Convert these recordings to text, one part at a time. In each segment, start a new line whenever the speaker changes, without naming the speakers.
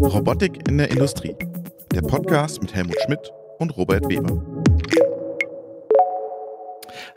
Robotik in der Industrie. Der Podcast mit Helmut Schmidt und Robert Weber.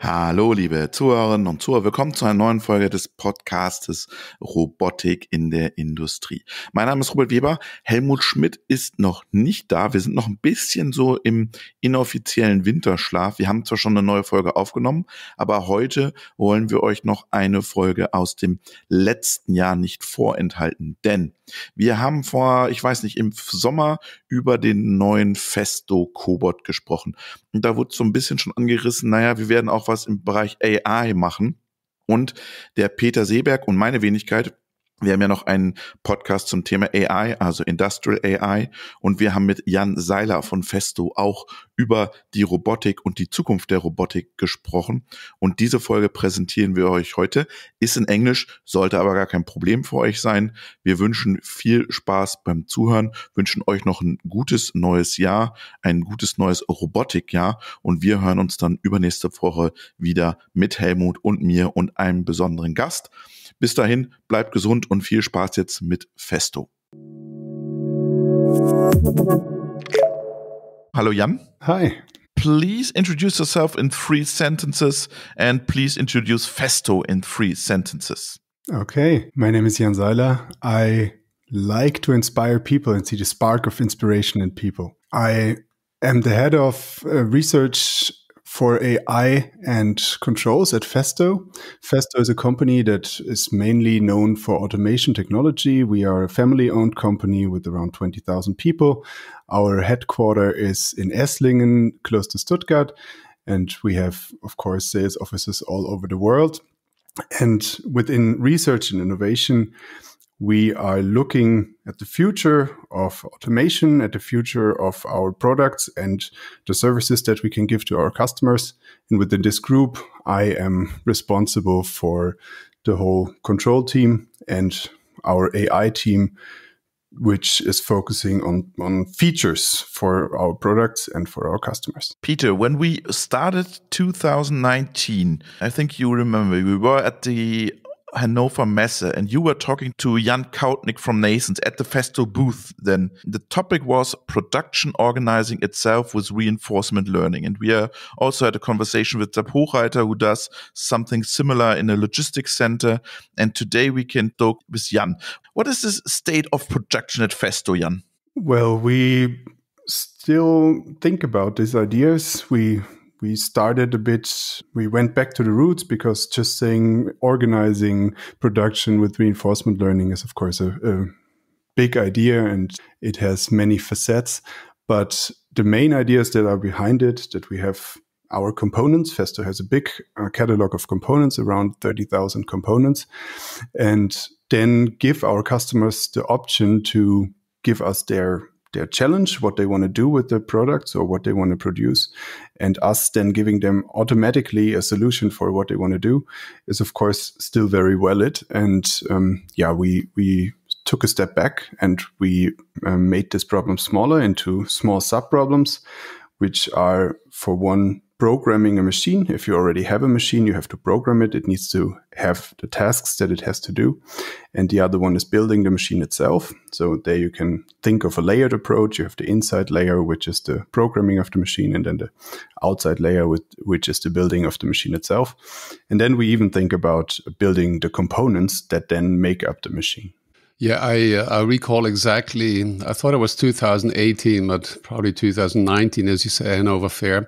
Hallo, liebe Zuhörerinnen und Zuhörer. Willkommen zu einer neuen Folge des Podcastes Robotik in der Industrie. Mein Name ist Robert Weber. Helmut Schmidt ist noch nicht da. Wir sind noch ein bisschen so im inoffiziellen Winterschlaf. Wir haben zwar schon eine neue Folge aufgenommen, aber heute wollen wir euch noch eine Folge aus dem letzten Jahr nicht vorenthalten. Denn wir haben vor, ich weiß nicht, im Sommer über den neuen Festo Cobot gesprochen. Und da wurde so ein bisschen schon angerissen, naja, wir werden auch was im Bereich AI machen. Und der Peter Seeberg und meine Wenigkeit wir haben ja noch einen Podcast zum Thema AI, also Industrial AI. Und wir haben mit Jan Seiler von Festo auch über die Robotik und die Zukunft der Robotik gesprochen. Und diese Folge präsentieren wir euch heute. Ist in Englisch, sollte aber gar kein Problem für euch sein. Wir wünschen viel Spaß beim Zuhören, wünschen euch noch ein gutes neues Jahr, ein gutes neues Robotikjahr. Und wir hören uns dann übernächste Woche wieder mit Helmut und mir und einem besonderen Gast. Bis dahin, bleibt gesund und viel Spaß jetzt mit Festo. Hallo Jan.
Hi.
Please introduce yourself in three sentences and please introduce Festo in three sentences.
Okay, my name is Jan Seiler. I like to inspire people and see the spark of inspiration in people. I am the head of uh, research for AI and controls at Festo. Festo is a company that is mainly known for automation technology. We are a family owned company with around 20,000 people. Our headquarter is in Esslingen, close to Stuttgart. And we have, of course, sales offices all over the world. And within research and innovation, we are looking at the future of automation, at the future of our products and the services that we can give to our customers. And within this group, I am responsible for the whole control team and our AI team, which is focusing on, on features for our products and for our customers.
Peter, when we started 2019, I think you remember we were at the Hannover Messe and you were talking to Jan Koutník from NNAISENSE at the Festo booth then. The topic was production organizing itself with reinforcement learning. And we are also had a conversation with Sepp Hochreiter who does something similar in a logistics center. And today we can talk with Jan. What is the state of production at Festo, Jan?
Well, we still think about these ideas. We we started a bit, we went back to the roots because just saying organizing production with reinforcement learning is, of course, a, a big idea and it has many facets. But the main ideas that are behind it, that we have our components. Festo has a big uh, catalog of components, around 30,000 components, and then give our customers the option to give us their their challenge, what they want to do with the products or what they want to produce, and us then giving them automatically a solution for what they want to do is, of course, still very valid. And um, yeah, we we took a step back and we um, made this problem smaller into small sub problems, which are for one programming a machine. If you already have a machine, you have to program it. It needs to have the tasks that it has to do. And the other one is building the machine itself. So there you can think of a layered approach. You have the inside layer, which is the programming of the machine, and then the outside layer, which is the building of the machine itself. And then we even think about building the components that then make up the machine.
Yeah, I, uh, I recall exactly. I thought it was 2018, but probably 2019, as you say, Hanover Fair.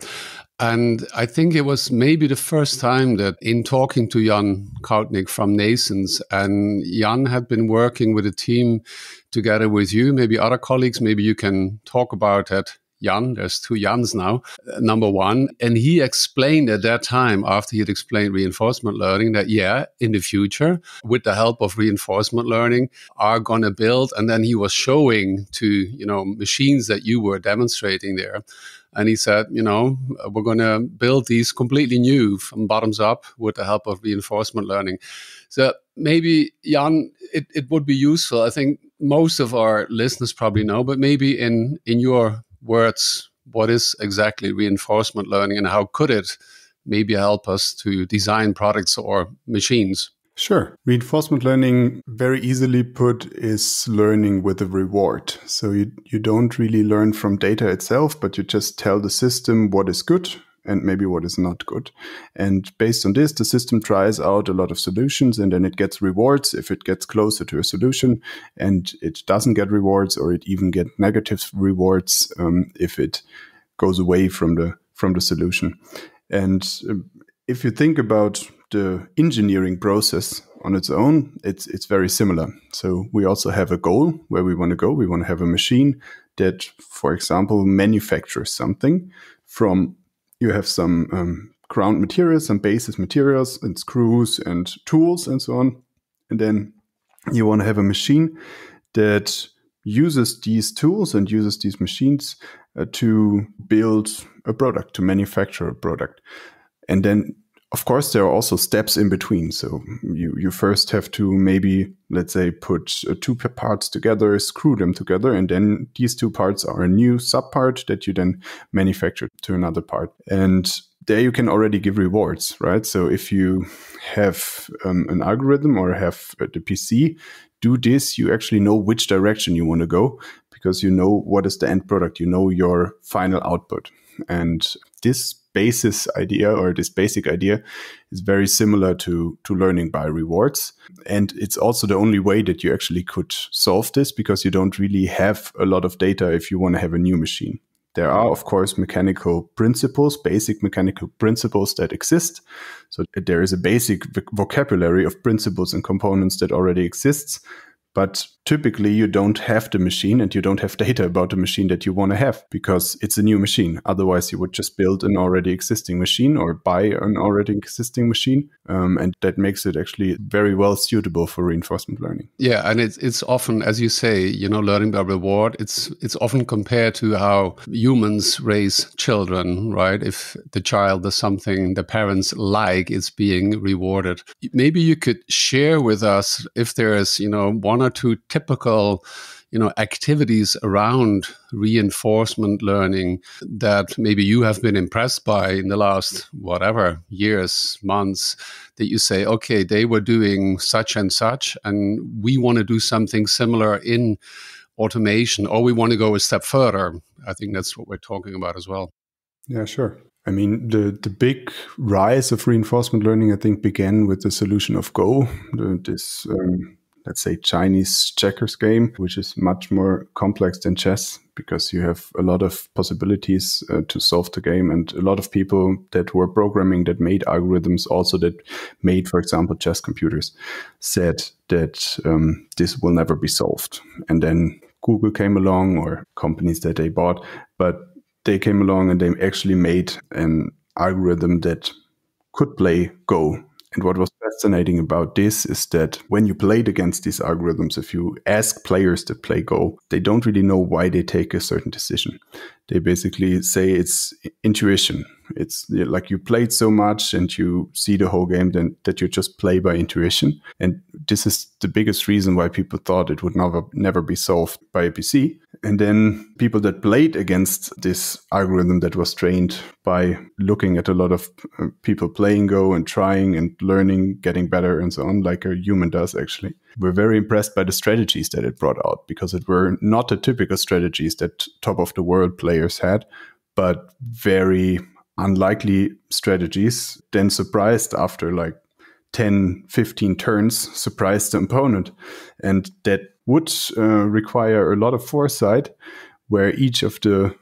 And I think it was maybe the first time that in talking to Jan Koutník from NNAISENSE, and Jan had been working with a team together with you, maybe other colleagues, maybe you can talk about that. Jan, there's two Jans now, uh, number one. And he explained at that time, after he had explained reinforcement learning, that yeah, in the future, with the help of reinforcement learning, are going to build. And then he was showing to, you know, machines that you were demonstrating there and he said, you know, we're going to build these completely new from bottoms up with the help of reinforcement learning. So maybe, Jan, it, it would be useful. I think most of our listeners probably know, but maybe in, in your words, what is exactly reinforcement learning and how could it maybe help us to design products or machines?
Sure. Reinforcement learning, very easily put, is learning with a reward. So you, you don't really learn from data itself, but you just tell the system what is good and maybe what is not good. And based on this, the system tries out a lot of solutions and then it gets rewards if it gets closer to a solution and it doesn't get rewards or it even get negative rewards um, if it goes away from the from the solution. And uh, if you think about the engineering process on its own, it's it's very similar. So we also have a goal where we want to go. We want to have a machine that, for example, manufactures something from you have some um, ground materials, some basis materials, and screws and tools and so on. And then you want to have a machine that uses these tools and uses these machines uh, to build a product, to manufacture a product. And then of course, there are also steps in between. So you, you first have to maybe, let's say, put uh, two parts together, screw them together, and then these two parts are a new subpart that you then manufacture to another part. And there you can already give rewards, right? So if you have um, an algorithm or have uh, the PC do this, you actually know which direction you want to go because you know what is the end product, you know your final output. And this basis idea or this basic idea is very similar to, to learning by rewards. And it's also the only way that you actually could solve this because you don't really have a lot of data if you want to have a new machine. There are, of course, mechanical principles, basic mechanical principles that exist. So there is a basic vocabulary of principles and components that already exists. But typically, you don't have the machine and you don't have data about the machine that you want to have because it's a new machine. Otherwise, you would just build an already existing machine or buy an already existing machine. Um, and that makes it actually very well suitable for reinforcement learning.
Yeah. And it's, it's often, as you say, you know, learning by reward, it's, it's often compared to how humans raise children, right? If the child does something the parents like, it's being rewarded. Maybe you could share with us if there's, you know, one or two typical you know activities around reinforcement learning that maybe you have been impressed by in the last whatever years months that you say okay they were doing such and such and we want to do something similar in automation or we want to go a step further. I think that's what we're talking about as well.
Yeah sure. I mean, the, the big rise of reinforcement learning, I think, began with the solution of Go, this um, let's say Chinese checkers game, which is much more complex than chess because you have a lot of possibilities uh, to solve the game. And a lot of people that were programming that made algorithms also that made for example chess computers said that um, this will never be solved. And then google came along or companies that they bought but they came along and they actually made an algorithm that could play go and what was fascinating about this is that when you played against these algorithms, if you ask players that play Go, they don't really know why they take a certain decision. They basically say it's intuition. It's like you played so much and you see the whole game then that you just play by intuition. And this is the biggest reason why people thought it would never never be solved by a PC. And then people that played against this algorithm that was trained by looking at a lot of uh, people playing Go and trying and learning, getting better and so on, like a human does actually. We're very impressed by the strategies that it brought out because it were not the typical strategies that top of the world players had, but very unlikely strategies, then surprised after like 10, 15 turns, surprised the opponent. And that would uh, require a lot of foresight, where each of the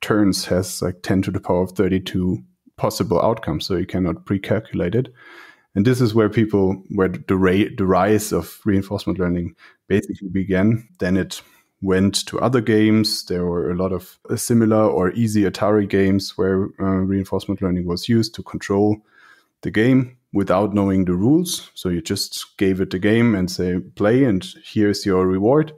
turns has like 10 to the power of 32 possible outcomes. So you cannot pre calculate it. And this is where people, where the, ra- the rise of reinforcement learning basically began. Then it went to other games. There were a lot of uh, similar or easy Atari games where uh, reinforcement learning was used to control the game without knowing the rules. So you just gave it the game and say, play, and here's your reward.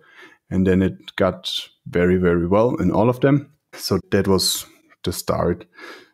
And then it got very, very well in all of them. So that was the start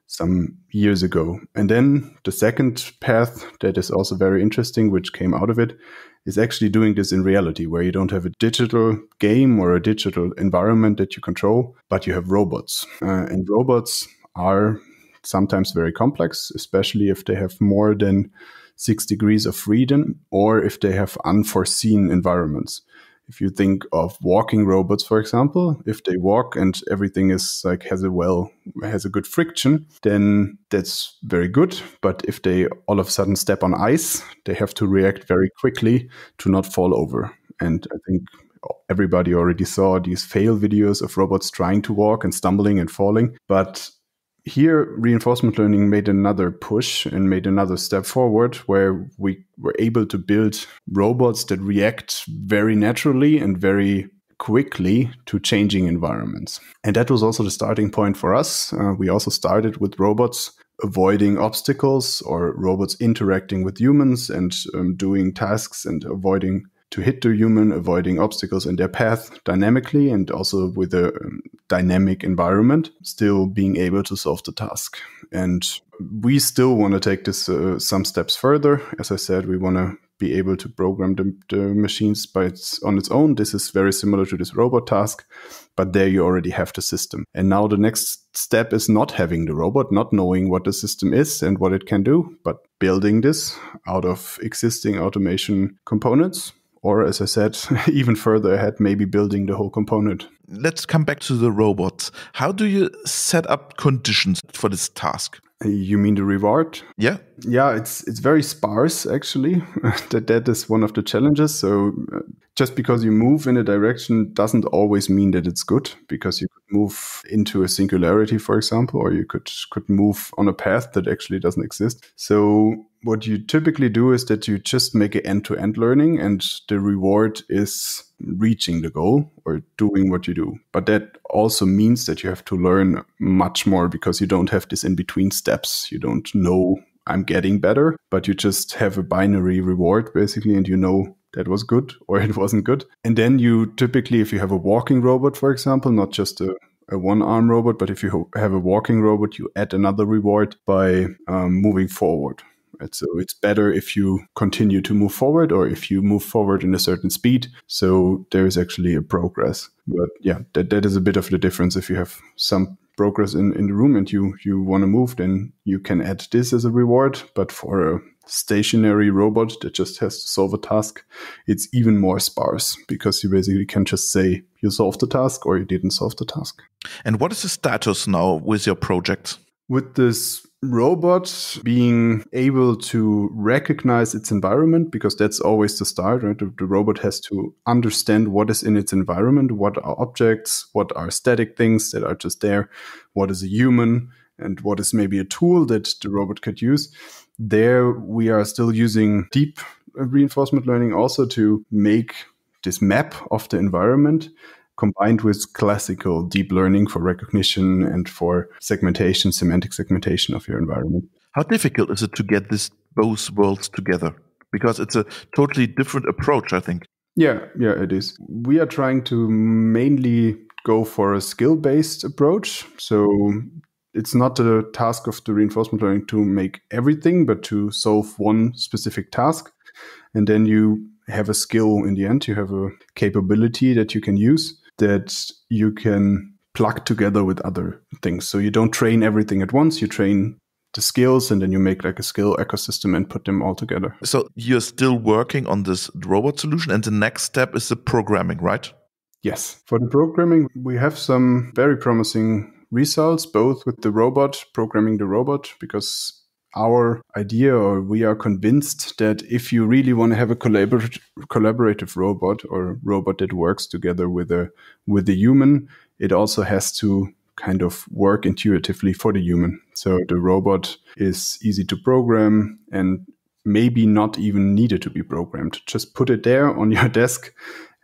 some years ago. And then the second path that is also very interesting, which came out of it, is actually doing this in reality, where you don't have a digital game or a digital environment that you control, but you have robots. Uh, and robots are sometimes very complex, especially if they have more than six degrees of freedom or if they have unforeseen environments. If you think of walking robots, for example, if they walk and everything is like has a well has a good friction, then that's very good. But if they all of a sudden step on ice, they have to react very quickly to not fall over. And I think everybody already saw these fail videos of robots trying to walk and stumbling and falling. But here reinforcement learning made another push and made another step forward where we were able to build robots that react very naturally and very quickly to changing environments. And that was also the starting point for us. Uh, we also started with robots avoiding obstacles or robots interacting with humans and um, doing tasks and avoiding to hit the human, avoiding obstacles in their path dynamically and also with a um, dynamic environment, still being able to solve the task. And we still want to take this uh, some steps further. As I said, we want to be able to program the, the machines by its, on its own. This is very similar to this robot task, but there you already have the system. And now the next step is not having the robot, not knowing what the system is and what it can do, but building this out of existing automation components or as I said, even further ahead, maybe building the whole component.
Let's come back to the robots. How do you set up conditions for this task?
You mean the reward?
Yeah.
Yeah, it's it's very sparse actually. that that is one of the challenges. So uh, just because you move in a direction doesn't always mean that it's good because you move into a singularity for example or you could could move on a path that actually doesn't exist. So what you typically do is that you just make an end to end learning and the reward is reaching the goal or doing what you do. But that also means that you have to learn much more because you don't have this in between steps. You don't know I'm getting better, but you just have a binary reward basically and you know that was good or it wasn't good. And then you typically, if you have a walking robot, for example, not just a a one arm robot, but if you have a walking robot, you add another reward by um, moving forward. Right? So it's better if you continue to move forward or if you move forward in a certain speed. So there is actually a progress. But yeah, that, that is a bit of the difference. If you have some progress in, in the room and you, you want to move, then you can add this as a reward. But for a stationary robot that just has to solve a task, it's even more sparse because you basically can just say you solved the task or you didn't solve the task.
And what is the status now with your project?
With this robot being able to recognize its environment because that's always the start right the, the, robot has to understand what is in its environment what are objects what are static things that are just there what is a human and what is maybe a tool that the robot could use there we are still using deep reinforcement learning also to make this map of the environment combined with classical deep learning for recognition and for segmentation, semantic segmentation of your environment.
How difficult is it to get this both worlds together? Because it's a totally different approach, I think.
Yeah, yeah, it is. We are trying to mainly go for a skill based approach. So it's not the task of the reinforcement learning to make everything, but to solve one specific task. And then you have a skill in the end, you have a capability that you can use that you can plug together with other things. So you don't train everything at once, you train the skills and then you make like a skill ecosystem and put them all together.
So you're still working on this robot solution and the next step is the programming, right?
Yes. For the programming, we have some very promising results both with the robot, programming the robot because our idea or we are convinced that if you really want to have a collaborative collaborative robot or robot that works together with a with the human it also has to kind of work intuitively for the human. So the robot is easy to program and maybe not even needed to be programmed. Just put it there on your desk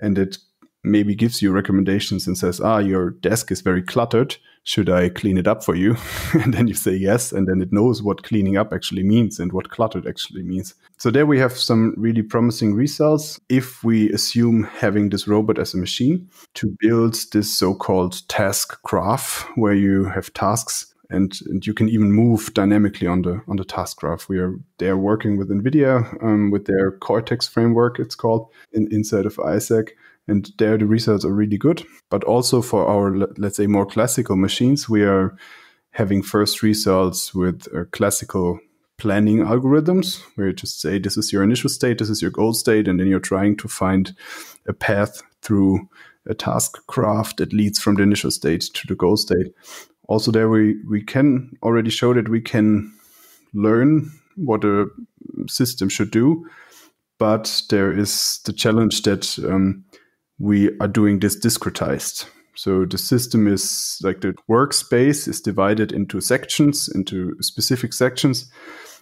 and it maybe gives you recommendations and says ah your desk is very cluttered should I clean it up for you? and then you say yes, and then it knows what cleaning up actually means and what cluttered actually means. So there we have some really promising results if we assume having this robot as a machine to build this so-called task graph where you have tasks and, and you can even move dynamically on the on the task graph. We are they're working with NVIDIA um, with their Cortex framework, it's called, in, inside of Isaac and there the results are really good. But also for our let's say more classical machines, we are having first results with uh, classical planning algorithms where you just say this is your initial state, this is your goal state, and then you're trying to find a path through a task graph that leads from the initial state to the goal state. Also, there we we can already show that we can learn what a system should do, but there is the challenge that um, we are doing this discretized. So the system is like the workspace is divided into sections, into specific sections,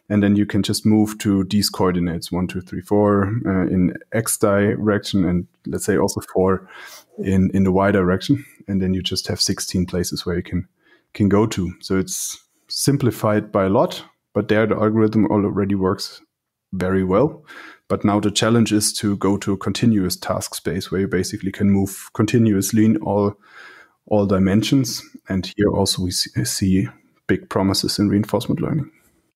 and then you can just move to these coordinates one, two, three, four uh, in x direction, and let's say also four in in the y direction, and then you just have 16 places where you can can go to. So it's simplified by a lot, but there the algorithm already works very well. But now the challenge is to go to a continuous task space where you basically can move continuously in all all dimensions. And here also we see big promises in reinforcement learning.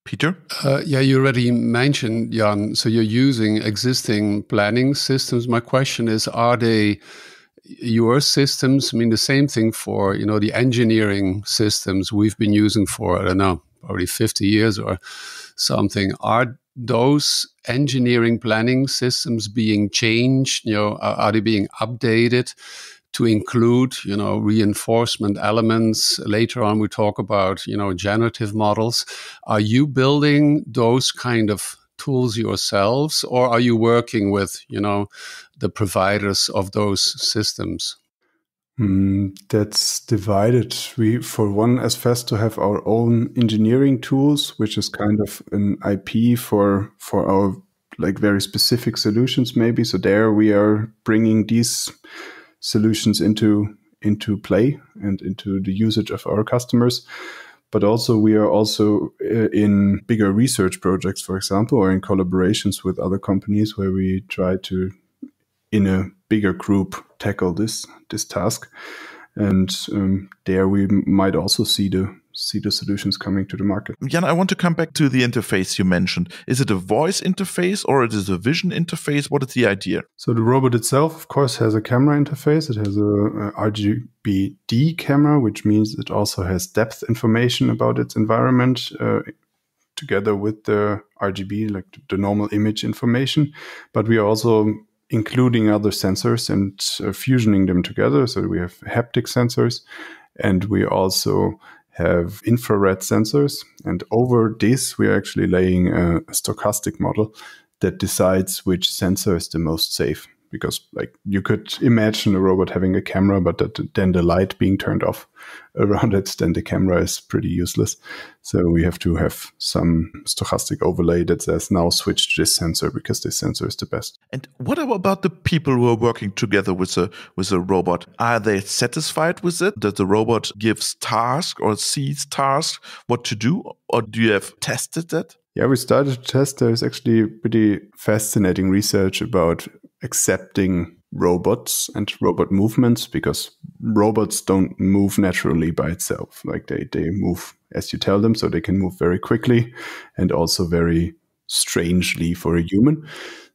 Peter?
Uh, yeah, you already mentioned, Jan. So you're using existing planning systems. My question is, are they your systems? I mean, the same thing for you know the engineering systems we've been using for I don't know, probably 50 years or something. Are those engineering planning systems being changed? You know, are, are they being updated? to include, you know, reinforcement elements. Later on, we talk about, you know, generative models. Are you building those kind of tools yourselves, or are you working with, you know, the providers of those systems?
Mm, that's divided. We, for one, as Festo have our own engineering tools, which is kind of an IP for for our like very specific solutions, maybe. So there we are bringing these solutions into into play and into the usage of our customers but also we are also uh, in bigger research projects for example or in collaborations with other companies where we try to in a bigger group tackle this this task and um, there we might also see the see the solutions coming to the market.
Jan, I want to come back to the interface you mentioned. Is it a voice interface or it is a vision interface? What is the idea?
So the robot itself, of course, has a camera interface. It has a, a RGBD camera, which means it also has depth information about its environment. Uh, together with the RGB, like the normal image information, but we are also including other sensors and uh, fusioning them together. So we have haptic sensors, and we also have infrared sensors. And over this, we are actually laying a, a stochastic model that decides which sensor is the most safe because like you could imagine a robot having a camera but that, then the light being turned off around it then the camera is pretty useless. So we have to have some stochastic overlay that says now switch to this sensor because this sensor is the best.
And what about the people who are working together with a with a robot? Are they satisfied with it that the robot gives task or sees task what to do or do you have tested that?
Yeah, we started to test. There's actually pretty fascinating research about accepting robots and robot movements because robots don't move naturally by itself. Like they, they move as you tell them, so they can move very quickly and also very strangely for a human.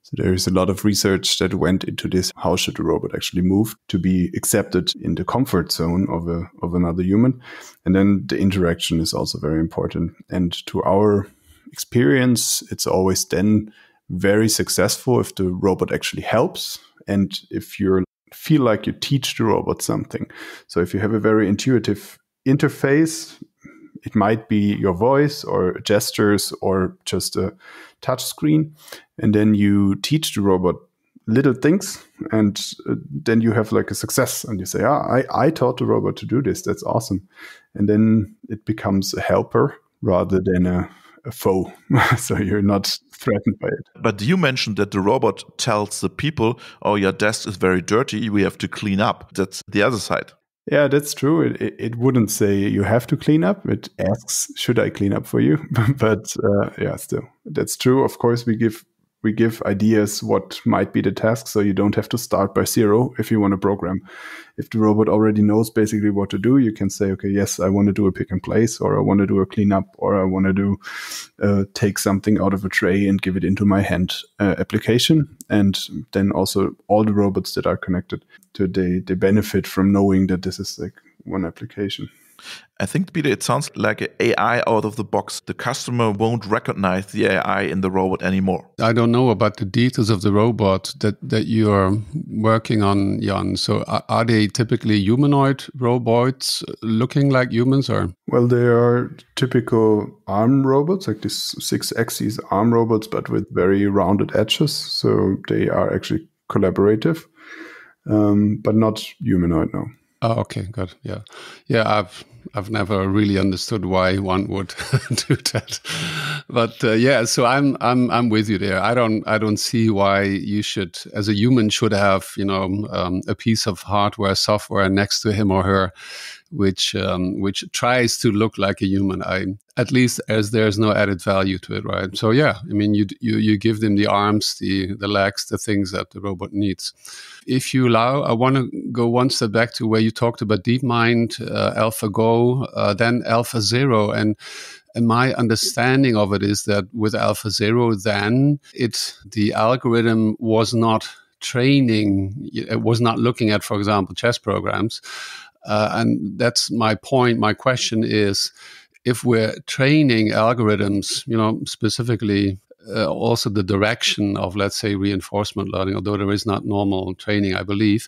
So there is a lot of research that went into this. How should a robot actually move to be accepted in the comfort zone of a of another human? And then the interaction is also very important. And to our experience, it's always then very successful if the robot actually helps and if you feel like you teach the robot something. So if you have a very intuitive interface, it might be your voice or gestures or just a touch screen. And then you teach the robot little things and uh, then you have like a success and you say, ah, I, I taught the robot to do this. That's awesome. And then it becomes a helper rather than a a foe. so you're not threatened by it.
But you mentioned that the robot tells the people, oh, your desk is very dirty. We have to clean up. That's the other side.
Yeah, that's true. It, it, it wouldn't say you have to clean up. It asks, should I clean up for you? but uh, yeah, still, that's true. Of course, we give we give ideas what might be the task so you don't have to start by zero if you want to program. If the robot already knows basically what to do you can say okay yes i want to do a pick and place or i want to do a cleanup or i want to do uh, take something out of a tray and give it into my hand uh, application. And then also all the robots that are connected to they they benefit from knowing that this is like one application
I think, Peter, it sounds like an AI out of the box. The customer won't recognize the AI in the robot anymore.
I don't know about the details of the robot that, that you're working on, Jan. So are, are they typically humanoid robots looking like humans or?
Well, they are typical arm robots, like these six axis arm robots, but with very rounded edges. So they are actually collaborative, um, but not humanoid, no.
Oh, okay, good. Yeah, yeah. I've I've never really understood why one would do that, but uh, yeah. So I'm I'm I'm with you there. I don't I don't see why you should, as a human, should have you know um, a piece of hardware software next to him or her, which um, which tries to look like a human. I at least as there's no added value to it, right? So yeah, I mean you you you give them the arms, the the legs, the things that the robot needs if you allow, I want to go one step back to where you talked about DeepMind, uh, AlphaGo, uh, then AlphaZero, and and my understanding of it is that with AlphaZero, then it the algorithm was not training, it was not looking at, for example, chess programs, uh, and that's my point. My question is if we're training algorithms, you know, specifically uh, also the direction of, let's say, reinforcement learning, although there is not normal training, I believe,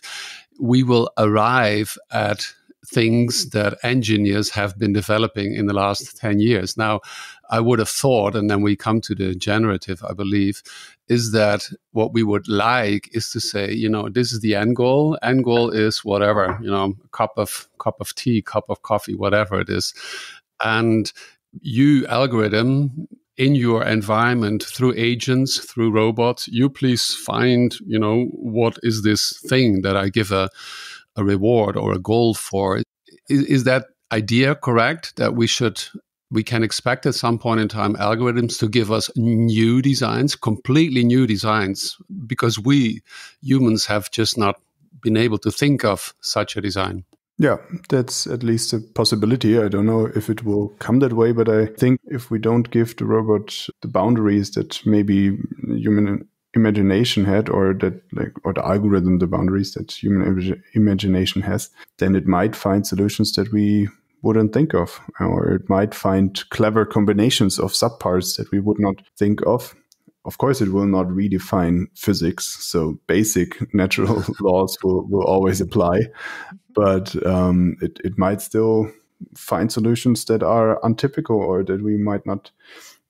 we will arrive at things that engineers have been developing in the last 10 years. Now, I would have thought, and then we come to the generative, I believe, is that what we would like is to say, you know, this is the end goal. End goal is whatever, you know, a cup of cup of tea, cup of coffee, whatever it is. And you algorithm in your environment through agents, through robots, you please find, you know, what is this thing that I give a, a reward or a goal for? Is, is that idea correct that we should we can expect at some point in time algorithms to give us new designs, completely new designs, because we humans have just not been able to think of such a design.
Yeah, that's at least a possibility. I don't know if it will come that way, but I think if we don't give the robot the boundaries that maybe human imagination had or that like or the algorithm the boundaries that human imagination has then it might find solutions that we wouldn't think of or it might find clever combinations of subparts that we would not think of of course, it will not redefine physics. So basic natural laws will, will always apply, but um, it, it might still find solutions that are untypical or that we might not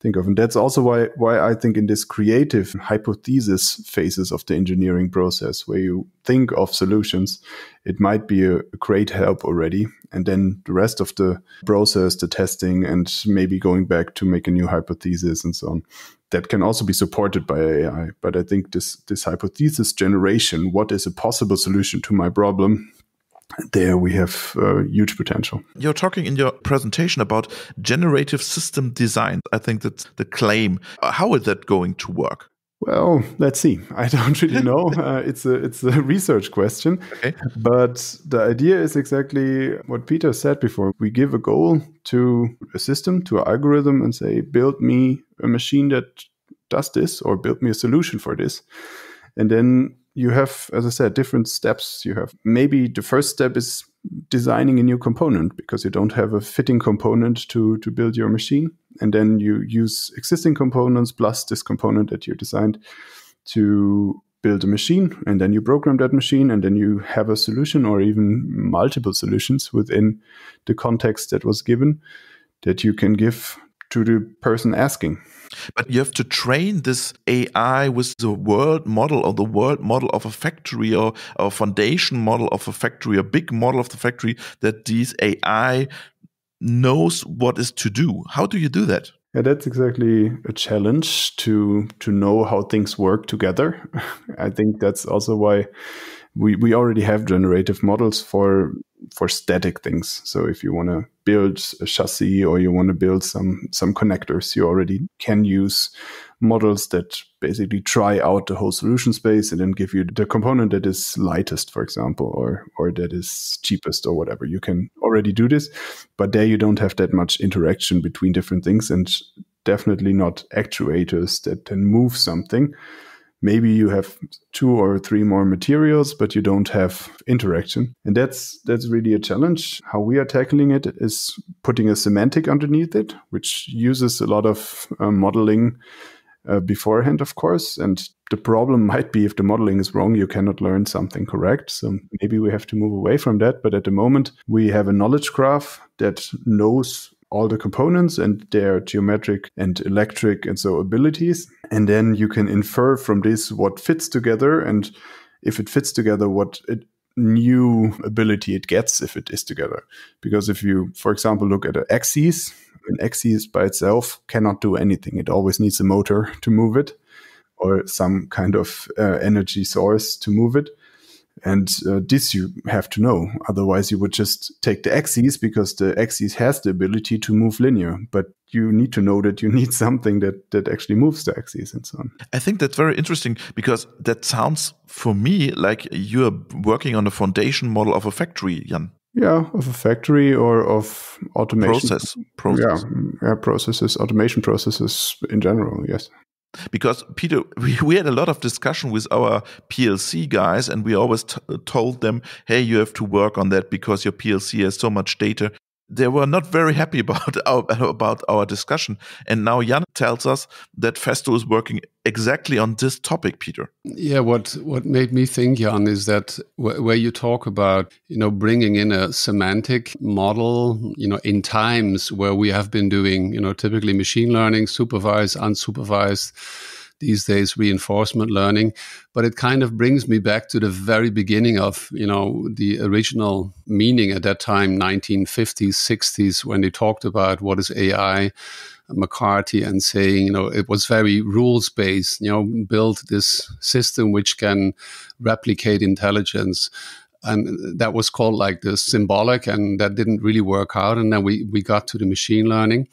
think of. And that's also why why I think in this creative hypothesis phases of the engineering process, where you think of solutions, it might be a, a great help already. And then the rest of the process, the testing, and maybe going back to make a new hypothesis and so on, that can also be supported by AI. But I think this this hypothesis generation, what is a possible solution to my problem? There we have uh, huge potential.
You're talking in your presentation about generative system design. I think that's the claim. Uh, how is that going to work?
Well, let's see. I don't really know. uh, it's a it's a research question. Okay. But the idea is exactly what Peter said before. We give a goal to a system, to an algorithm, and say, build me a machine that does this, or build me a solution for this. And then you have, as I said, different steps. You have maybe the first step is designing a new component because you don't have a fitting component to to build your machine and then you use existing components plus this component that you designed to build a machine and then you program that machine and then you have a solution or even multiple solutions within the context that was given that you can give to the person asking
but you have to train this AI with the world model or the world model of a factory or a foundation model of a factory, a big model of the factory that these AI knows what is to do. How do you do that?
Yeah, that's exactly a challenge to to know how things work together. I think that's also why we, we already have generative models for for static things. So if you want to build a chassis or you want to build some some connectors, you already can use models that basically try out the whole solution space and then give you the component that is lightest, for example, or or that is cheapest or whatever. You can already do this, but there you don't have that much interaction between different things and definitely not actuators that can move something maybe you have two or three more materials but you don't have interaction. And that's that's really a challenge. How we are tackling it is putting a semantic underneath it which uses a lot of uh, modeling uh, beforehand of course. And the problem might be if the modeling is wrong you cannot learn something correct. So maybe we have to move away from that. But at the moment we have a knowledge graph that knows all the components and their geometric and electric and so abilities. And then you can infer from this what fits together and if it fits together, what it, new ability it gets if it is together. Because if you, for example, look at an axis, an axis by itself cannot do anything. It always needs a motor to move it or some kind of uh, energy source to move it. And uh, this you have to know. Otherwise, you would just take the axes because the axes has the ability to move linear. But you need to know that you need something that, that actually moves the axes and so on.
I think that's very interesting because that sounds for me like you're working on a foundation model of a factory, Jan.
Yeah, of a factory or of automation.
Process. process.
Yeah, yeah, processes, automation processes in general, yes
because Peter, we, we had a lot of discussion with our PLC guys, and we always told them, "Hey, you have to work on that because your PLC has so much data." They were not very happy about our about our discussion, and now Jan tells us that Festo is working exactly on this topic, Peter.
Yeah, what what made me think, Jan, is that where you talk about you know bringing in a semantic model, you know, in times where we have been doing you know typically machine learning, supervised, unsupervised these days reinforcement learning but it kind of brings me back to the very beginning of you know the original meaning at that time 1950s 60s when they talked about what is ai mccarthy and saying you know it was very rules based you know build this system which can replicate intelligence. And that was called like the symbolic and that didn't really work out. And then we we got to the machine learning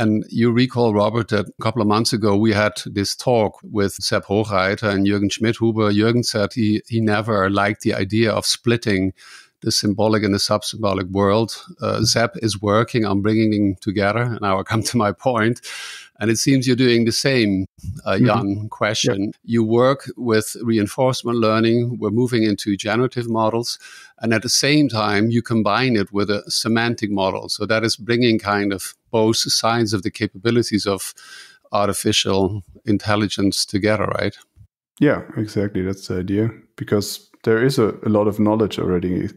and you recall, Robert, that a couple of months ago we had this talk with Sepp Hochreiter and Jürgen Schmidhuber. Jürgen said he, he never liked the idea of splitting the symbolic and the sub-symbolic world. Uh, Sepp is working on bringing them together, and now I come to my point. And it seems you're doing the same, uh, mm-hmm. Jan, mm-hmm. question. You work with reinforcement learning. We're moving into generative models. And at the same time, you combine it with a semantic model. So that is bringing kind of both sides of the capabilities of artificial intelligence together, right?
Yeah, exactly. That's the idea. Because there is a, a lot of knowledge already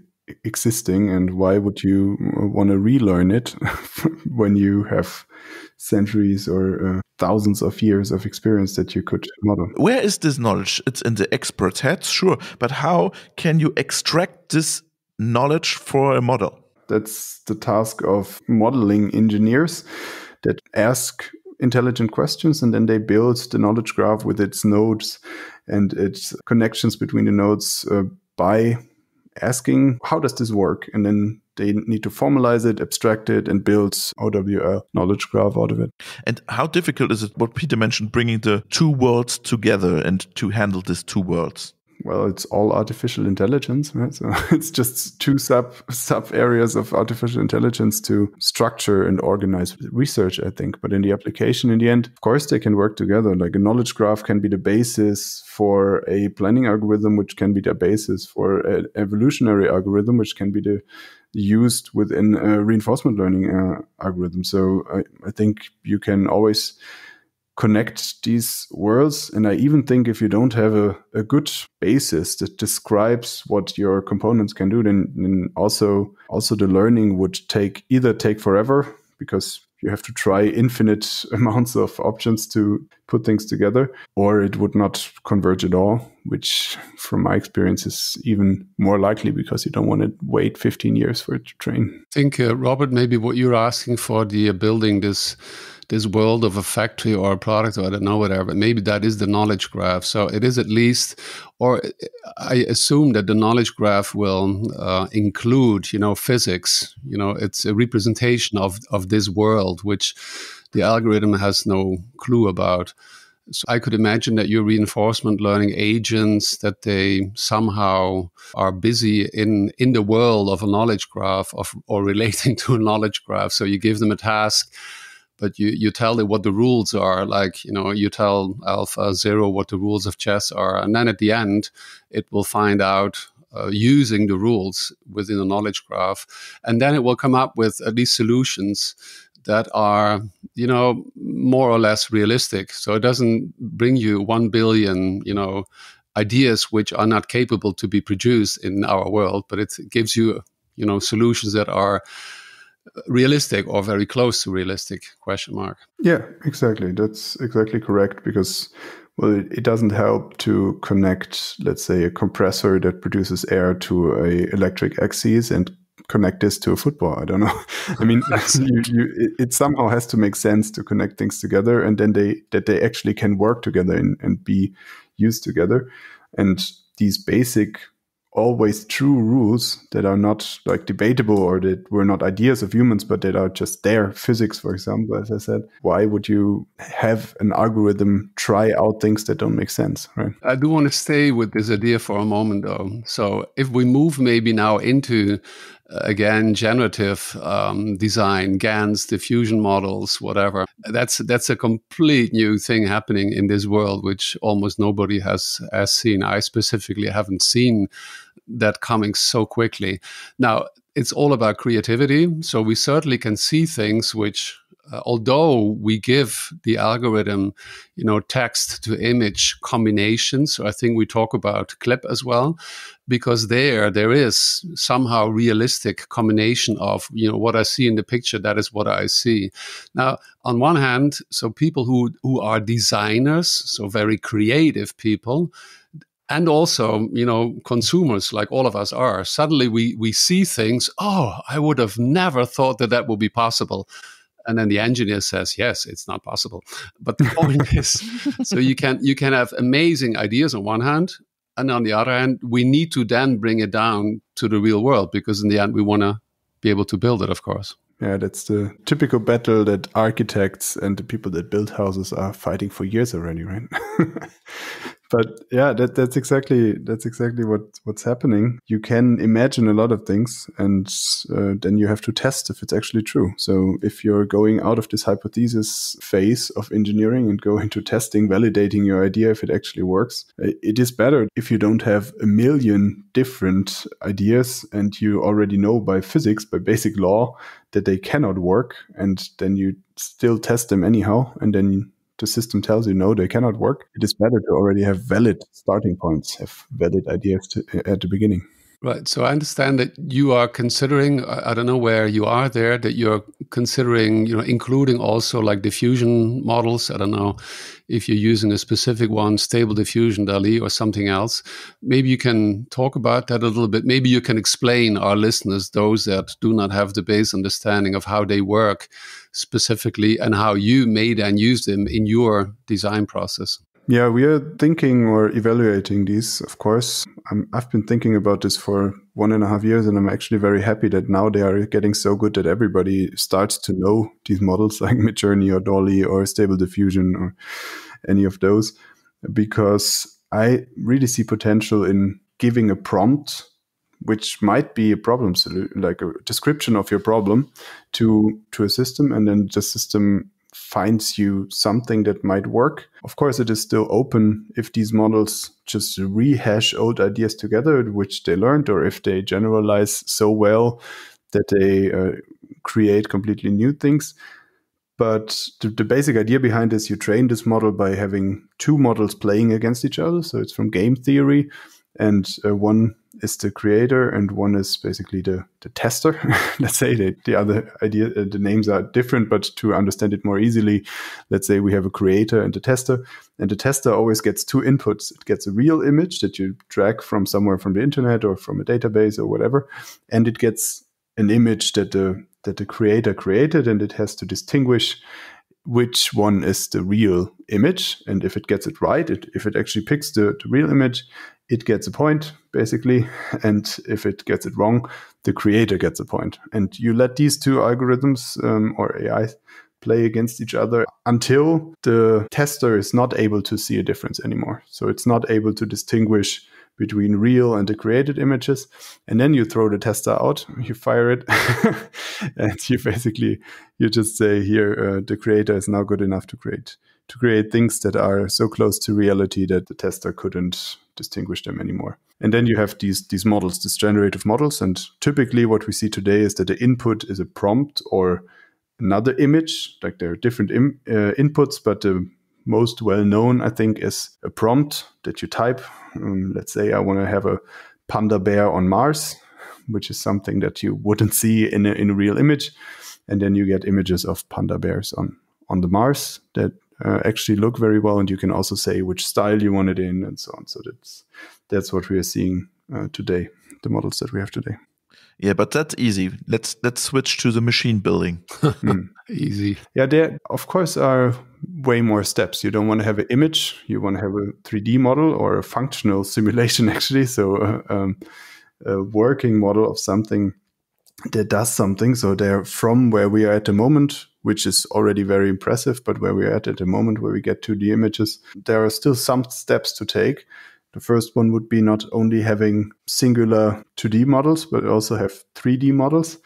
existing and why would you want to relearn it when you have centuries or uh, thousands of years of experience that you could model
where is this knowledge it's in the expert's head sure but how can you extract this knowledge for a model
that's the task of modeling engineers that ask intelligent questions and then they build the knowledge graph with its nodes and its connections between the nodes uh, by asking, how does this work? And then they need to formalize it, abstract it, and build OWL knowledge graph out of it.
And how difficult is it, what Peter mentioned, bringing the two worlds together and to handle these two worlds?
Well, it's all artificial intelligence, right? So it's just two sub sub areas of artificial intelligence to structure and organize research, I think. But in the application, in the end, of course, they can work together. Like a knowledge graph can be the basis for a planning algorithm, which can be the basis for an evolutionary algorithm, which can be the used within a reinforcement learning uh, algorithm. So I, I think you can always connect these worlds. And I even think if you don't have a, a good basis that describes what your components can do, then, then also also the learning would take either take forever because you have to try infinite amounts of options to put things together, or it would not converge at all, which from my experience is even more likely because you don't want to wait 15 years for it to train.
I think, uh, Robert, maybe what you're asking for the uh, building this this world of a factory or a product or I don't know whatever. But maybe that is the knowledge graph. So it is at least, or I assume that the knowledge graph will uh, include, you know, physics. You know, it's a representation of of this world which the algorithm has no clue about. So I could imagine that your reinforcement learning agents that they somehow are busy in in the world of a knowledge graph of or relating to a knowledge graph. So you give them a task but you, you tell it what the rules are. Like, you know, you tell Alpha Zero what the rules of chess are. And then at the end, it will find out uh, using the rules within a knowledge graph. And then it will come up with at least solutions that are, you know, more or less realistic. So it doesn't bring you 1 billion, you know, ideas which are not capable to be produced in our world, but it gives you, you know, solutions that are realistic or very close to realistic question mark
yeah exactly that's exactly correct because well it, it, doesn't help to connect let's say a compressor that produces air to a electric axis and connect this to a football i don't know i mean you, you, it, it, somehow has to make sense to connect things together and then they that they actually can work together and, and be used together and these basic always true rules that are not like debatable or that were not ideas of humans, but that are just there. Physics, for example, as I said. Why would you have an algorithm try out things that don't make sense, right?
I do want to stay with this idea for a moment, though. So if we move maybe now into again generative um, design GANs diffusion models whatever. That's that's a complete new thing happening in this world which almost nobody has has seen. I specifically haven't seen that coming so quickly. Now it's all about creativity so we certainly can see things which uh, although we give the algorithm, you know, text to image combinations, so I think we talk about clip as well, because there there is somehow realistic combination of you know what I see in the picture, that is what I see. Now, on one hand, so people who who are designers, so very creative people, and also you know consumers like all of us are suddenly we we see things oh i would have never thought that that would be possible and then the engineer says yes it's not possible. But the point is so you can you can have amazing ideas on one hand and on the other hand we need to then bring it down to the real world because in the end we want to be able to build it of course.
Yeah that's the typical battle that architects and the people that build houses are fighting for years already right but yeah, that, that's exactly that's exactly what what's happening. You can imagine a lot of things, and uh, then you have to test if it's actually true. So if you're going out of this hypothesis phase of engineering and go into testing, validating your idea if it actually works, it is better if you don't have a million different ideas and you already know by physics, by basic law, that they cannot work, and then you still test them anyhow, and then the system tells you no, they cannot work, it is better to already have valid starting points, have valid ideas to, at the beginning.
Right. So I understand that you are considering, I don't know where you are there, that you're considering, you know, including also like diffusion models. I don't know if you're using a specific one, stable diffusion, DALL-E, or something else. Maybe you can talk about that a little bit. Maybe you can explain our listeners, those that do not have the base understanding of how they work specifically and how you made and used them in your design process.
Yeah, we are thinking or evaluating these, of course. i have been thinking about this for one and a half years, and I'm actually very happy that now they are getting so good that everybody starts to know these models like Midjourney or DALL-E or Stable Diffusion or any of those, because I really see potential in giving a prompt which might be a problem like a description of your problem to to a system and then the system finds you something that might work. Of course, it is still open if these models just rehash old ideas together, which they learned, or if they generalize so well that they uh, create completely new things. But the, the, basic idea behind this, you train this model by having two models playing against each other. So it's from game theory, and uh, one is the creator and one is basically the, the tester. let's say the, the other idea, uh, the names are different, but to understand it more easily, let's say we have a creator and a tester. And the tester always gets two inputs. It gets a real image that you drag from somewhere from the internet or from a database or whatever. And it gets an image that the, that the creator created and it has to distinguish which one is the real image. And if it gets it right, it, if it actually picks the, the real image, it gets a point basically and if it gets it wrong the creator gets a point. and you let these two algorithms um, or ai play against each other until the tester is not able to see a difference anymore so it's not able to distinguish between real and the created images. And then you throw the tester out, you fire it, and you basically you just say here uh, the creator is now good enough to create to create things that are so close to reality that the tester couldn't distinguish them anymore. And then you have these these models, these generative models, and typically what we see today is that the input is a prompt or another image. Like there are different Im- uh, inputs, but the most well known, I think, is a prompt that you type. Um, let's say I want to have a panda bear on Mars, which is something that you wouldn't see in a, in a real image, and then you get images of panda bears on on the Mars that uh, actually look very well, and you can also say which style you want it in, and so on. So that's that's what we are seeing uh, today, the models that we have today.
Yeah, but that's easy. Let's let's switch to the machine building.
mm. Easy.
Yeah, there of course are way more steps. You don't want to have an image. You want to have a 3D model or a functional simulation, actually. So uh, um, a working model of something that does something. So they're from where we are at the moment, which is already very impressive, but where we're at at the moment, where we get to the images, there are still some steps to take. The first one would be not only having singular 2D models, but also have 3D models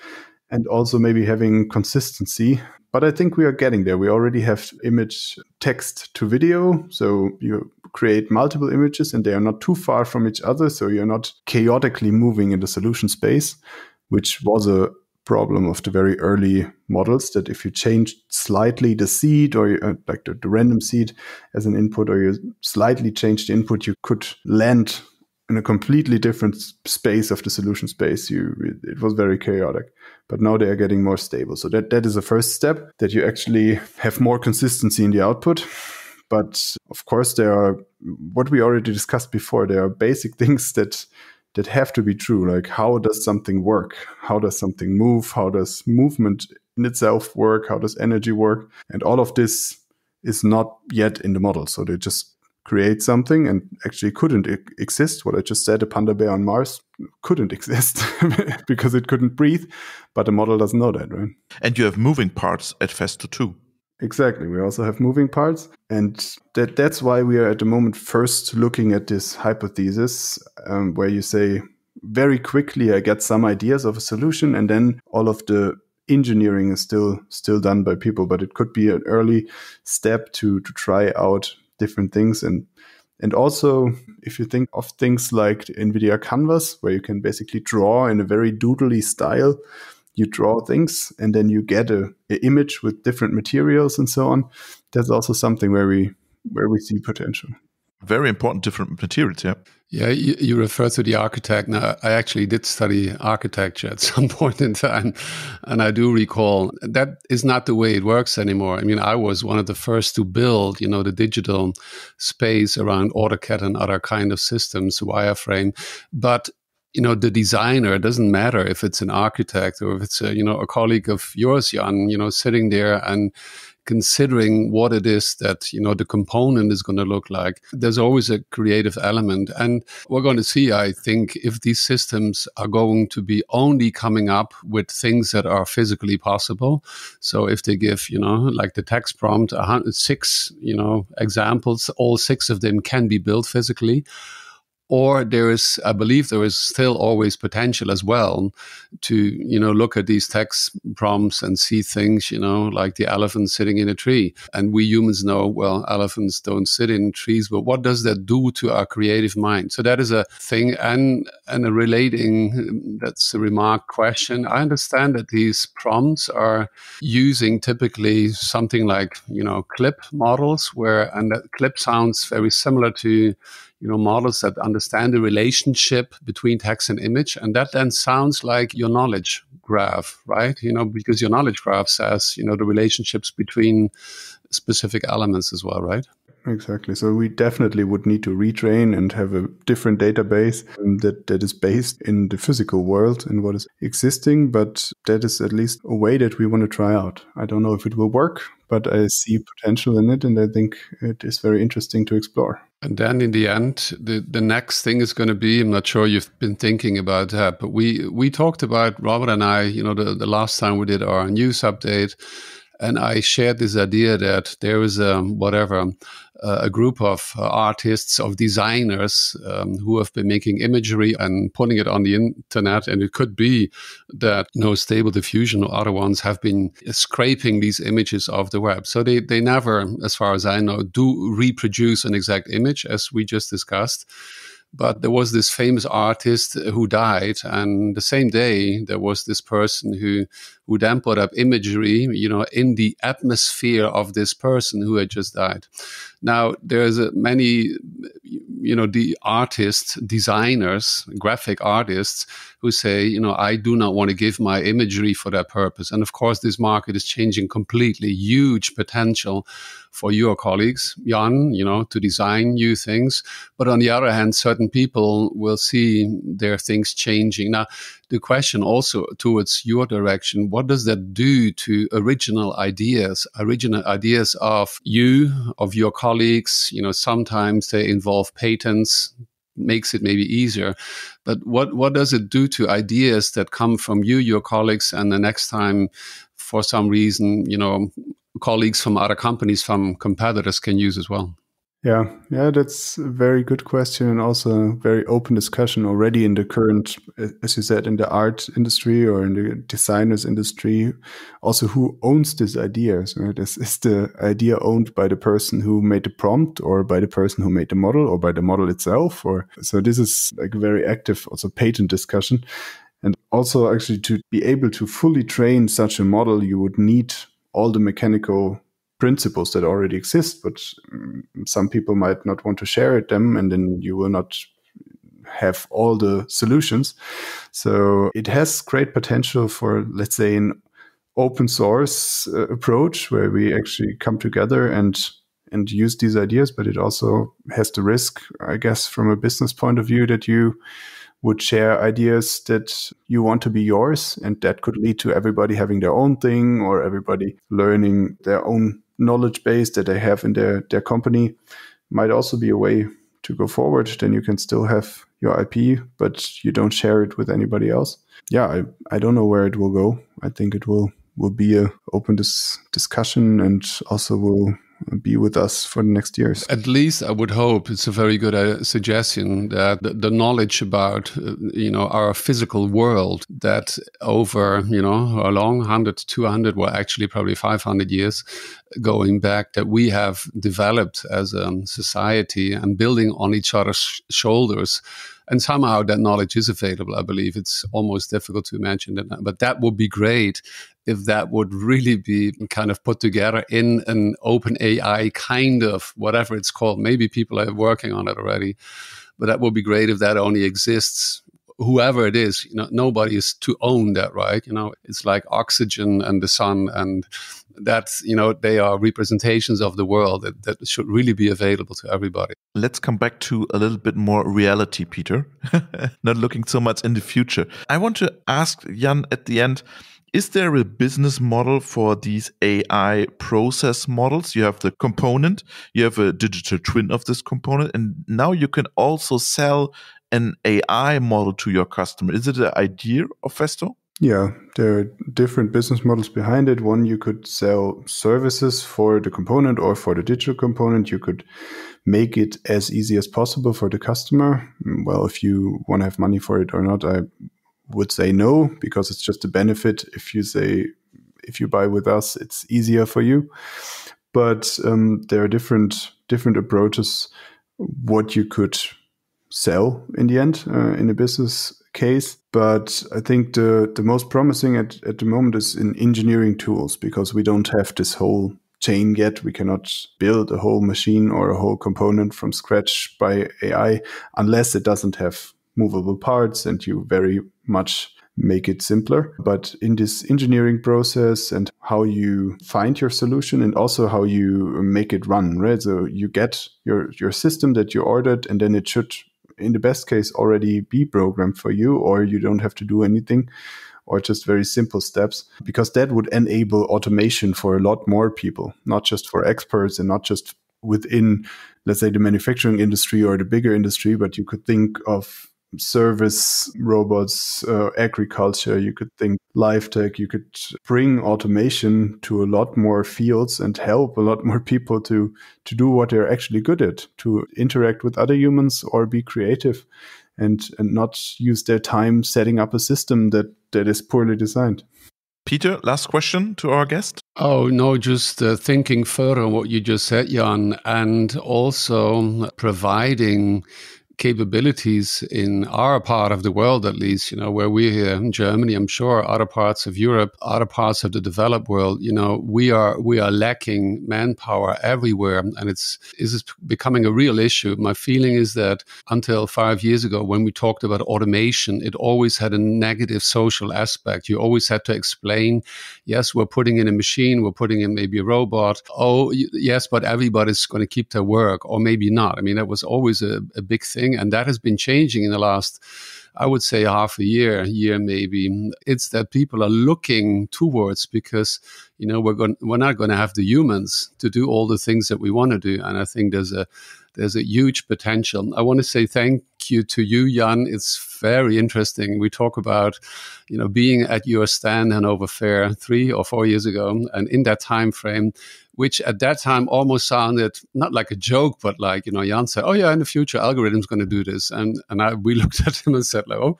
and also maybe having consistency. But I think we are getting there. We already have image text to video. So you create multiple images and they are not too far from each other. So you're not chaotically moving in the solution space, which was a problem of the very early models that if you change slightly the seed or uh, like the, the, random seed as an input or you slightly change the input you could land in a completely different space of the solution space you it, was very chaotic but now they are getting more stable so that that is the first step that you actually have more consistency in the output but of course there are what we already discussed before there are basic things that that have to be true. Like, how does something work? How does something move? How does movement in itself work? How does energy work? And all of this is not yet in the model. So they just create something and actually couldn't exist. What I just said, a panda bear on Mars couldn't exist because it couldn't breathe, but the model doesn't know that, right?
And you have moving parts at Festo too.
Exactly. We also have moving parts. And that, that's why we are at the moment first looking at this hypothesis um, where you say, very quickly, I get some ideas of a solution, and then all of the engineering is still still done by people. But it could be an early step to to try out different things and and also, if you think of things like NVIDIA Canvas, where you can basically draw in a very doodly style, you draw things and then you get a, a, image with different materials and so on. That's also something where we where we see potential.
Very important, different materials. Yeah.
Yeah, you, you refer to the architect. Now, I actually did study architecture at some point in time, and I do recall that is not the way it works anymore. I mean, I was one of the first to build, you know, the digital space around AutoCAD and other kind of systems, wireframe. But you know the designer it doesn't matter if it's an architect or if it's a you know a colleague of yours jan you know sitting there and considering what it is that you know the component is going to look like there's always a creative element. And we're going to see i think if these systems are going to be only coming up with things that are physically possible. So if they give you know like the text prompt six you know examples all six of them can be built physically or there is i believe there is still always potential as well to you know look at these text prompts and see things you know like the elephant sitting in a tree. And we humans know well elephants don't sit in trees but what does that do to our creative mind? So that is a thing and and a relating that's a remark question. I understand that these prompts are using typically something like you know clip models where and that clip sounds very similar to you know models that understand the relationship between text and image. And that then sounds like your knowledge graph right? You know because your knowledge graph says you know the relationships between specific elements as well right?
Exactly. So we definitely would need to retrain and have a different database um, that, that is based in the physical world and what is existing but that is at least a way that we want to try out. I don't know if it will work but i see potential in it and i think it is very interesting to explore
and then in the end, the, the next thing is going to be, I'm not sure you've been thinking about that, but we, we talked about, Robert and I, you know, the, the last time we did our news update, and I shared this idea that there is a, whatever, uh, a group of uh, artists, of designers um, who have been making imagery and putting it on the internet. And it could be that know, Stable Diffusion or other ones have been scraping these images off the web. So they, they never, as far as I know, do reproduce an exact image, as we just discussed. But there was this famous artist who died, and the same day there was this person who who then put up imagery, you know, in the atmosphere of this person who had just died. Now there's a, many, you know, the artists, designers, graphic artists who say, you know, I do not want to give my imagery for that purpose. And of course, this market is changing completely. Huge potential for your colleagues, Jan, you know, to design new things. But on the other hand, certain people will see their things changing. Now, the question also towards your direction what does that do to original ideas? Original ideas of you of your colleagues you know sometimes they involve patents makes it maybe easier. But what what does it do to ideas that come from you your colleagues and the next time for some reason you know colleagues from other companies from competitors can use as well
yeah, yeah, that's a very good question and also a very open discussion already in the current, as you said, in the art industry or in the designers industry. Also, who owns these ideas? So, is, is the idea owned by the person who made the prompt, or by the person who made the model, or by the model itself? Or so this is like a very active, also patent discussion. And also, actually, to be able to fully train such a model, you would need all the mechanical principles that already exist, but um, some people might not want to share it them, and then you will not have all the solutions. So it has great potential for, let's say, an open source uh, approach where we actually come together and and use these ideas. But it also has the risk, I guess, from a business point of view, that you would share ideas that you want to be yours and that could lead to everybody having their own thing or everybody learning their own knowledge base that they have in their, their company might also be a way to go forward. Then you can still have your IP, but you don't share it with anybody else. Yeah, I, I don't know where it will go. I think it will will be a open dis- discussion and also will be with us for the next years.
At least I would hope it's a very good uh, suggestion that the, the knowledge about uh, you know our physical world that over you know a long 100 200 well actually probably 500 years going back that we have developed as a society and building on each other's shoulders and somehow that knowledge is available. I believe it's almost difficult to imagine that, but that would be great if that would really be kind of put together in an open AI kind of whatever it's called. Maybe people are working on it already, but that would be great if that only exists whoever it is, you know, nobody is to own that, right? You know, it's like oxygen and the sun, and that's you know they are representations of the world that, that should really be available to everybody.
Let's come back to a little bit more reality, Peter. Not looking so much in the future. I want to ask Jan at the end. Is there a business model for these AI process models? You have the component, you have a digital twin of this component, and now you can also sell an AI model to your customer? Is it the idea of Festo?
Yeah, there are different business models behind it. One, you could sell services for the component or for the digital component. You could make it as easy as possible for the customer. Well, if you want to have money for it or not, I would say no, because it's just a benefit. If you say, if you buy with us, it's easier for you. But um, there are different different approaches what you could sell in the end uh, in a business case. But I think the the most promising at, at the moment is in engineering tools because we don't have this whole chain yet. We cannot build a whole machine or a whole component from scratch by AI unless it doesn't have movable parts and you very much make it simpler. But in this engineering process and how you find your solution and also how you make it run, right? So you get your, your system that you ordered and then it should in the best case already be programmed for you or you don't have to do anything or just very simple steps because that would enable automation for a lot more people not just for experts and not just within let's say the manufacturing industry or the bigger industry but you could think of service robots, uh, agriculture. You could think life tech. You could bring automation to a lot more fields and help a lot more people to to do what they're actually good at, to interact with other humans or be creative, and and not use their time setting up a system that that is poorly designed.
Peter, last question to our guest.
Oh, no, just uh, thinking further on what you just said, Jan, and also providing capabilities in our part of the world, at least, you know, where we're here in Germany, I'm sure other parts of Europe, other parts of the developed world, you know, we are we are lacking manpower everywhere, and it's is becoming a real issue. My feeling is that until five years ago, when we talked about automation, it always had a negative social aspect. You always had to explain, yes, we're putting in a machine, we're putting in maybe a robot. Oh, yes, but everybody's going to keep their work, or maybe not. I mean, that was always a, a big thing and that has been changing in the last I would say half a year, year maybe. It's that people are looking towards because you know we're going we're not going to have the humans to do all the things that we want to do, and I think there's a there's a huge potential. I want to say thank you to you, Jan. It's very interesting. We talk about, you know, being at your stand Hanover Fair three or four years ago, and in that time frame, which at that time almost sounded not like a joke, but like, you know, Jan said, oh yeah, in the future, algorithm's going to do this. And, and I, we looked at him and said, like, oh,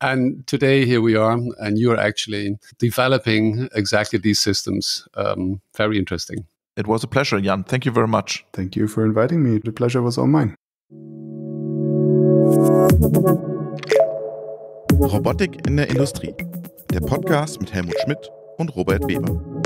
and today here we are, and you're actually developing exactly these systems. Um, very interesting.
It was a pleasure, Jan. Thank you very much.
Thank you for inviting me. The pleasure was all mine.
Robotik in der Industrie. Der Podcast mit Helmut Schmidt und Robert Weber.